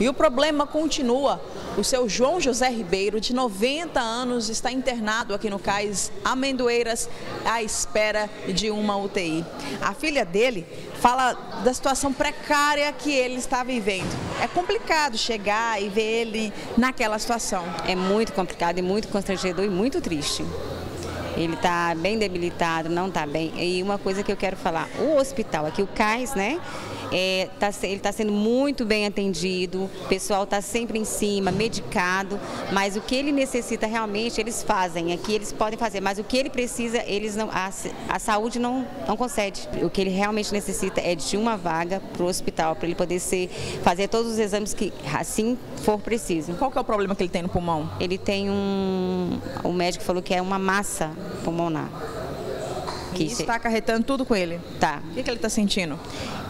E o problema continua. O seu João José Ribeiro, de 90 anos, está internado aqui no Cais Amendoeiras à espera de uma UTI. A filha dele fala da situação precária que ele está vivendo. É complicado chegar e ver ele naquela situação. É muito complicado e muito constrangedor e muito triste. Ele está bem debilitado, não está bem. E uma coisa que eu quero falar, o hospital aqui, o CAIS, né? É, tá, ele está sendo muito bem atendido, o pessoal está sempre em cima, medicado, mas o que ele necessita realmente eles fazem, aqui eles podem fazer, mas o que ele precisa, eles não, a, a saúde não, não concede. O que ele realmente necessita é de uma vaga para o hospital, para ele poder ser, fazer todos os exames que assim for preciso. Qual que é o problema que ele tem no pulmão? Ele tem um, o médico falou que é uma massa pulmonar. Que isso está acarretando tudo com ele? Tá. O que, que ele está sentindo?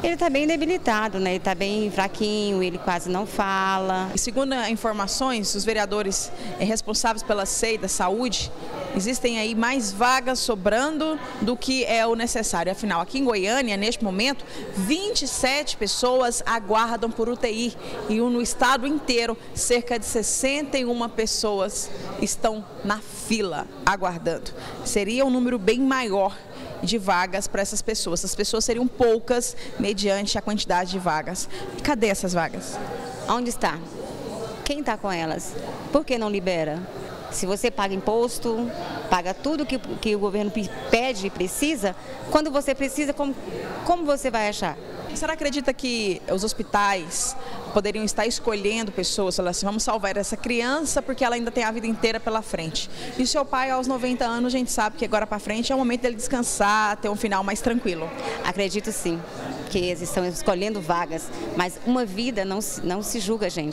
Ele está bem debilitado, né? Ele está bem fraquinho, ele quase não fala. E segundo informações, os vereadores responsáveis pela SEI da saúde, existem aí mais vagas sobrando do que é o necessário. Afinal, aqui em Goiânia, neste momento, 27 pessoas aguardam por UTI e no estado inteiro, cerca de 61 pessoas estão na fila aguardando. Seria um número bem maior de vagas para essas pessoas. As pessoas seriam poucas mediante a quantidade de vagas. Cadê essas vagas? Onde está? Quem está com elas? Por que não libera? Se você paga imposto, paga tudo que, que o governo pede e precisa, quando você precisa, como, como você vai achar? A senhora acredita que os hospitais poderiam estar escolhendo pessoas, falar assim, vamos salvar essa criança porque ela ainda tem a vida inteira pela frente. E o seu pai, aos 90 anos, a gente sabe que agora para frente é o momento dele descansar, ter um final mais tranquilo. Acredito sim, que eles estão escolhendo vagas, mas uma vida não, não se julga, gente.